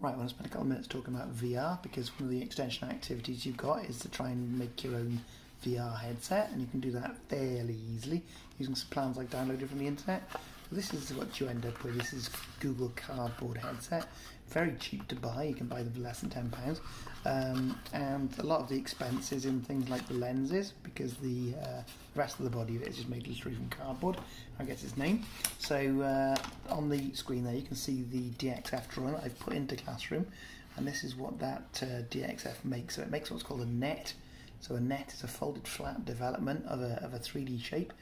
Right, I want to spend a couple of minutes talking about VR because one of the extension activities you've got is to try and make your own VR headset, and you can do that fairly easily using some plans I've downloaded from the internet. This is what you end up with. This is Google Cardboard headset, very cheap to buy. You can buy them for less than ten pounds, um, and a lot of the expenses in things like the lenses because the uh, rest of the body of it is just made literally from cardboard. I guess its name. So uh, on the screen there, you can see the DXF drawing that I've put into Classroom, and this is what that uh, DXF makes. So it makes what's called a net. So a net is a folded flat development of a, of a 3D shape,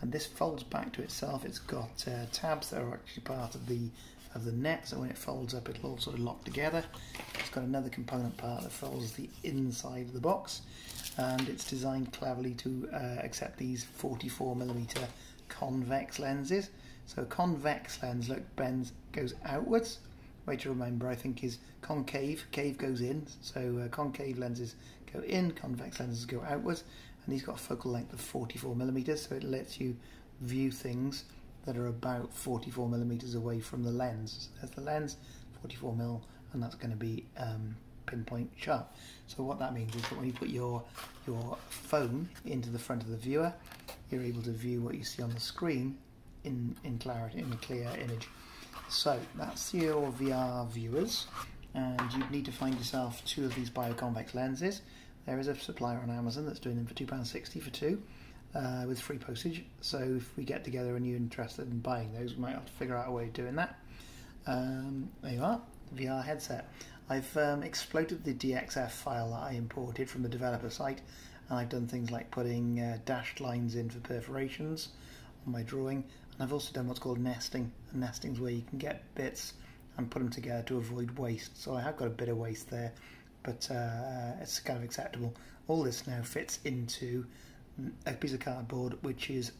and this folds back to itself. It's got uh, tabs that are actually part of the of the net, so when it folds up, it'll all sort of lock together. It's got another component part that folds the inside of the box, and it's designed cleverly to uh, accept these 44 millimeter convex lenses. So a convex lens look bends goes outwards. Way to remember, I think, is concave. Cave goes in, so uh, concave lenses go in, convex lenses go outwards, and he's got a focal length of 44 millimeters, so it lets you view things that are about 44 millimeters away from the lens. So there's the lens, 44 mil, and that's going to be um, pinpoint sharp. So what that means is that when you put your your phone into the front of the viewer, you're able to view what you see on the screen in in clarity, in a clear image. So that's your VR viewers, and you'd need to find yourself two of these biconvex lenses. There is a supplier on Amazon that's doing them for £2.60 for two, uh, with free postage. So if we get together and you're interested in buying those, we might have to figure out a way of doing that. Um, there you are, VR headset. I've um, exploded the DXF file that I imported from the developer site and I've done things like putting uh, dashed lines in for perforations my drawing and I've also done what's called nesting and nesting is where you can get bits and put them together to avoid waste so I have got a bit of waste there but uh, it's kind of acceptable all this now fits into a piece of cardboard which is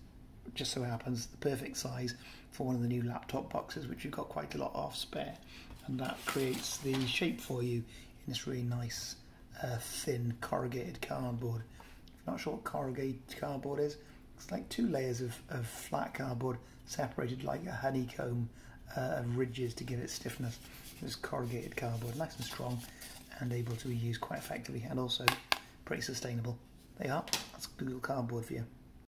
just so happens the perfect size for one of the new laptop boxes which you've got quite a lot of spare and that creates the shape for you in this really nice uh, thin corrugated cardboard. If you're not sure what corrugated cardboard is, it's like two layers of, of flat cardboard separated like a honeycomb uh, of ridges to give it stiffness. It's corrugated cardboard, nice and strong and able to be used quite effectively and also pretty sustainable. They are. That's Google Cardboard for you.